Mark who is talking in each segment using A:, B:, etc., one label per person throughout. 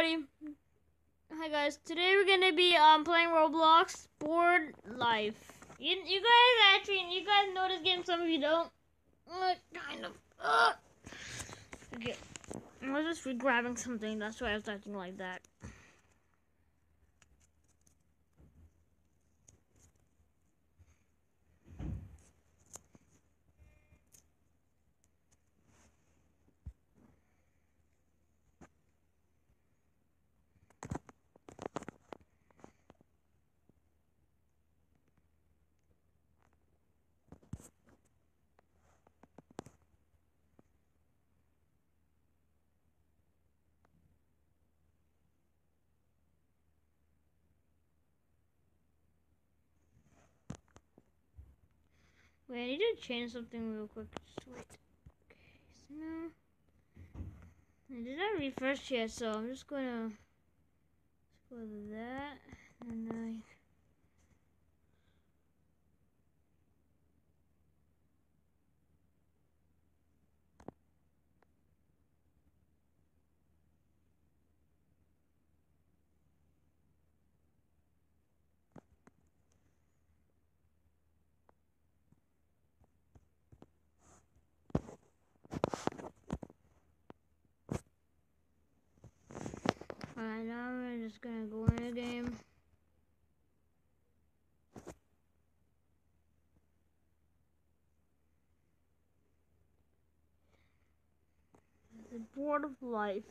A: everybody. Hi guys. Today we're gonna be um playing Roblox Board Life. You you guys actually you guys know this game. Some of you don't. Uh, kind of. Uh. Okay. I was just grabbing something. That's why I was acting like that. Wait, I need to change something real quick. Just wait. Okay, so now I did not refresh yet, so I'm just gonna go to that and I. Alright, now we're just gonna go in a game. The board of life.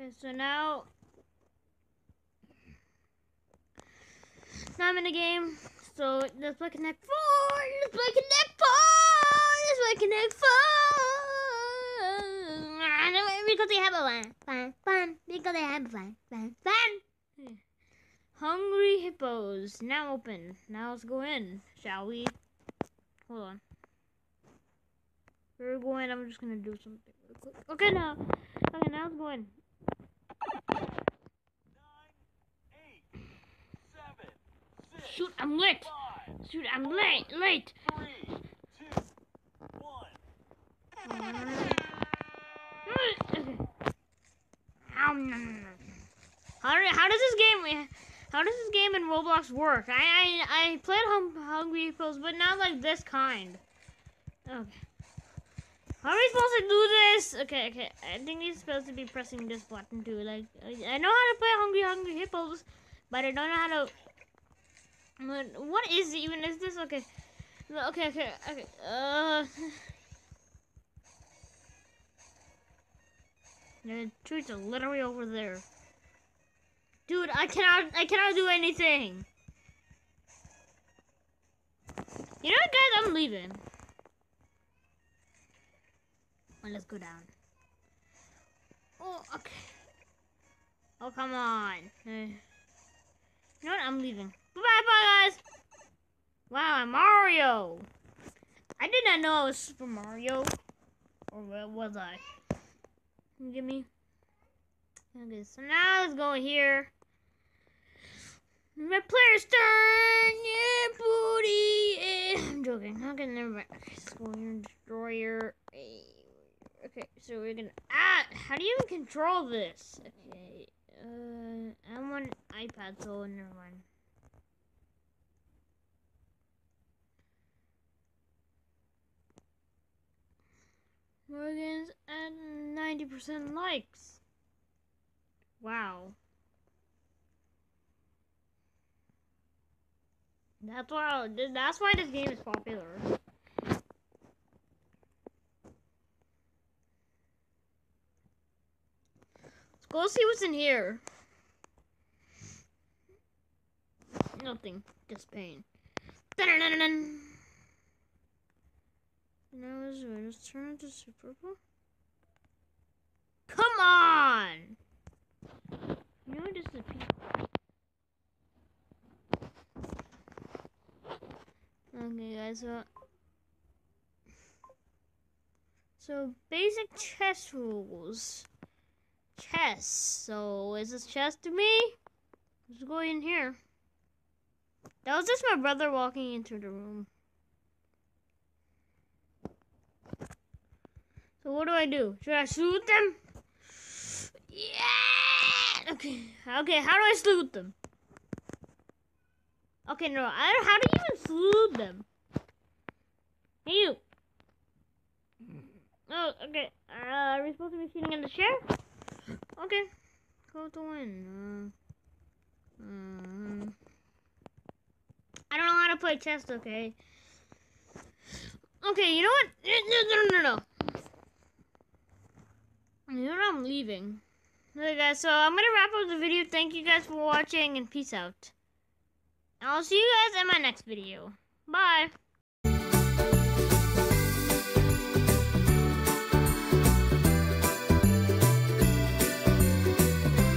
A: Okay, so now, now I'm in the game. So let's play Connect Four. Let's play Connect Four. Let's play Connect Four. Because they have a fun, fun, fun. Because they have fun, fun, fun. Hungry hippos now open. Now let's go in, shall we? Hold on. We're going. I'm just gonna do something real quick. Okay, now. Okay, now let's go in. Shoot, I'm late. Shoot, I'm late. Late.
B: Three, two, one.
A: How, how does this game? How does this game in Roblox work? I I, I played hum, Hungry Hippos, but not like this kind. Okay. How are we supposed to do this? Okay, okay. I think he's supposed to be pressing this button too. Like I know how to play Hungry Hungry Hippos, but I don't know how to what, is even is this? Okay. Okay, okay, okay. Uh The trees are literally over there. Dude, I cannot I cannot do anything. You know what guys, I'm leaving. Well, let's go down. Oh, okay. Oh, come on. Uh, you know what? I'm leaving. Bye, guys. Wow, I'm Mario. I did not know I was Super Mario. Or was I? Give me. Okay, so now let's go here. My player's turn. Yeah, booty. Yeah. I'm joking. Okay, never mind. Let's go here. Destroyer. Okay, so we're gonna. Ah! How do you even control this? Okay. Uh, I'm on iPad, so never mind. Morgan's at 90% likes. Wow. That's why that's why this game is popular. Let's go see what's in here. Nothing, just pain. Dun -dun -dun it? Let's turn it to Super Bowl. Come on! You know this is a. Okay, guys. So, so So basic chess rules. Chess. So is this chess to me? Let's go in here. That was just my brother walking into the room. So what do I do? Should I shoot them? Yeah. Okay. Okay. How do I salute them? Okay, no. I don't, how do you even salute them? Hey, you. Oh, okay. Uh, are we supposed to be sitting in the chair? Okay. Go to win. Uh, um, I don't know how to play chess, okay? Okay, you know what? No, no, no, no. You know? I'm leaving. Okay, guys, so I'm to wrap up the video. Thank you guys for watching, and peace out. I'll see you guys in my next video. Bye.